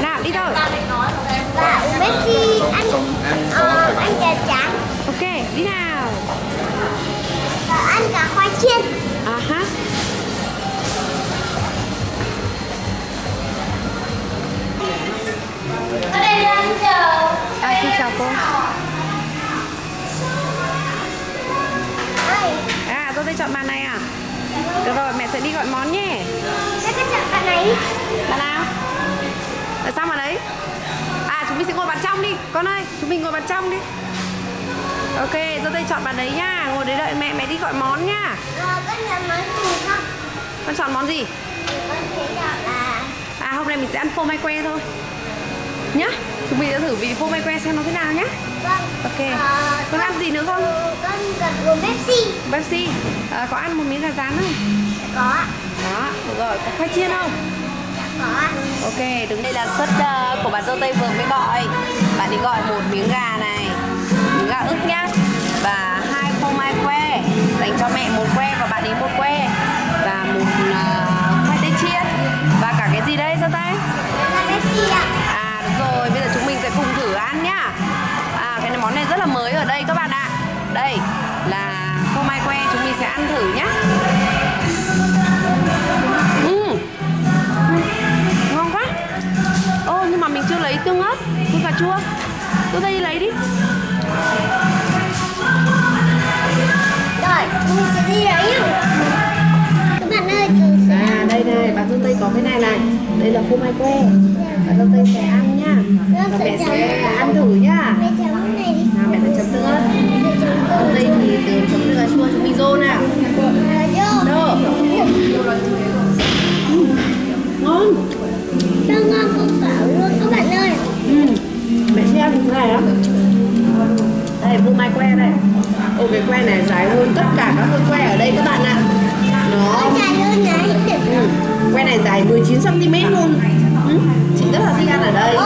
nào đi thôi. Và uống Pepsi, ăn ờ, ăn chả trắng ok đi nào. Và ăn cả khoai chiên. à ha Ở đây là ăn chờ. à, xin chào cô. À tôi đây chọn bàn này à? Được rồi mẹ sẽ đi gọi món nhé con ơi chúng mình ngồi bàn trong đi. Ok tôi đây chọn bàn đấy nhá ngồi đấy đợi mẹ mẹ đi gọi món nhá Ờ, con nhớ món gì không? con chọn món gì? Con sẽ chọn là à hôm nay mình sẽ ăn phô mai que thôi. Nhá chúng mình sẽ thử vị phô mai que xem nó thế nào nhá. Vâng. ok. Ờ, con ăn gì nữa không? con cần uống Pepsi. Pepsi. À, có ăn một miếng gà rán không? Có đó được rồi. Có khoai chiên không. Ok, đứng đây là suất ờ, của bạn dâu tây vừa mới gọi. Bạn ấy gọi một miếng gà này Miếng gà ức nhá. Và hai phô mai que Dành cho mẹ một que và bạn ấy một que. Và một uh, khoai tây chiên. Và cả cái gì đây dâu tây? À đúng rồi, bây giờ chúng mình sẽ cùng thử ăn nhá. À cái món này rất là mới ở đây các bạn ạ. Đây là phô mai que chúng mình sẽ ăn thử nhá tương ớt tương cà chua tôi đây lấy đi. Rồi, mình sẽ đi lấy. Các bạn ơi, từ sẽ à đây này bạn dâu tây có cái này này. Đây là phô mai que. Bạn dâu tây sẽ ăn nhá. Và mẹ sẽ ăn thử nhá. Mẹ chấm cái này đi. nào mẹ sẽ chấm tương ớt dâu tây thì từ chấm tương cà chua chúng mình rô nào phô mai que đây ô cái que này dài hơn tất cả các con que ở đây các bạn ạ nó dài hơn này. Ừ. Que này dài 19 cm luôn. Ừ. Chị rất là thích ăn ở đây.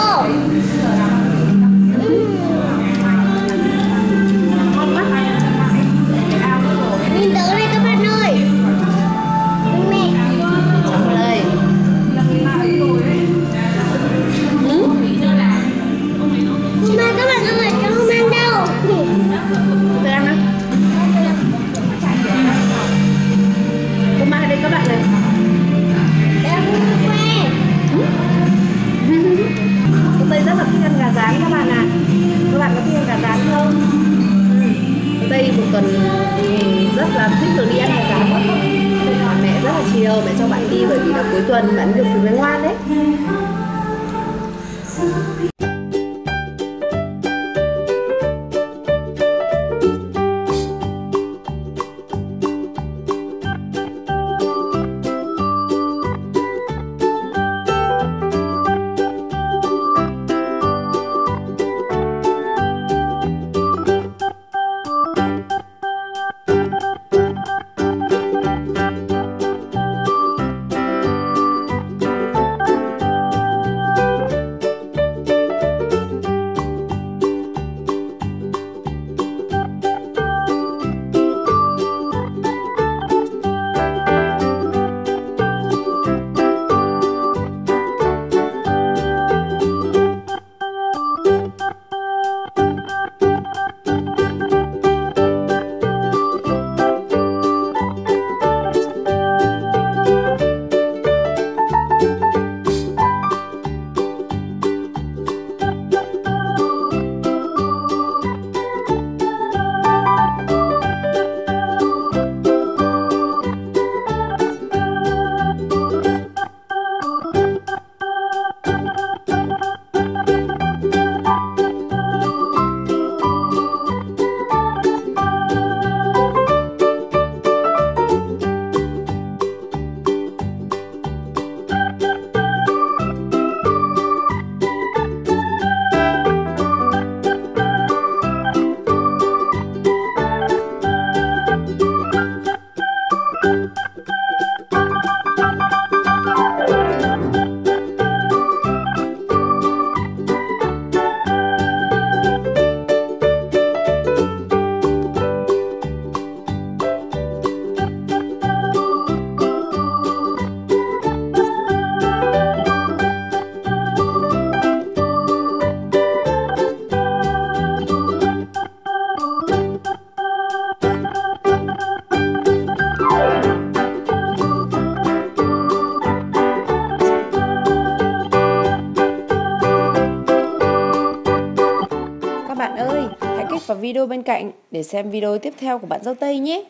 Tuần rất là thích được đi ăn gà rán. Mẹ rất là chiều, mẹ cho bạn đi bởi vì là cuối tuần bạn được về với ngoan đấy. Video bên cạnh để xem video tiếp theo của bạn dâu Tây nhé.